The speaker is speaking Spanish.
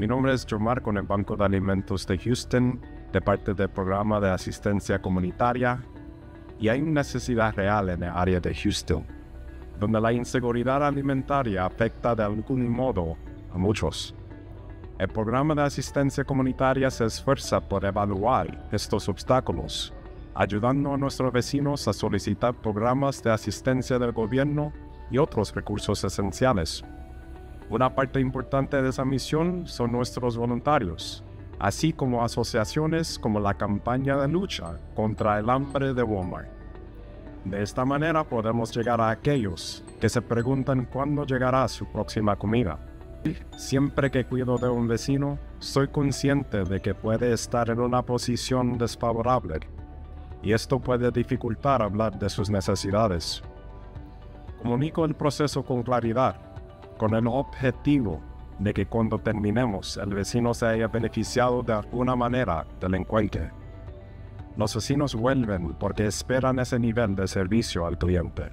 Mi nombre es Jomar con el Banco de Alimentos de Houston, de parte del programa de asistencia comunitaria, y hay una necesidad real en el área de Houston, donde la inseguridad alimentaria afecta de algún modo a muchos. El programa de asistencia comunitaria se esfuerza por evaluar estos obstáculos, ayudando a nuestros vecinos a solicitar programas de asistencia del gobierno y otros recursos esenciales. Una parte importante de esa misión son nuestros voluntarios, así como asociaciones como la campaña de lucha contra el hambre de Walmart. De esta manera podemos llegar a aquellos que se preguntan cuándo llegará su próxima comida. Siempre que cuido de un vecino, soy consciente de que puede estar en una posición desfavorable, y esto puede dificultar hablar de sus necesidades. Comunico el proceso con claridad con el objetivo de que cuando terminemos el vecino se haya beneficiado de alguna manera del encuentro. Los vecinos vuelven porque esperan ese nivel de servicio al cliente.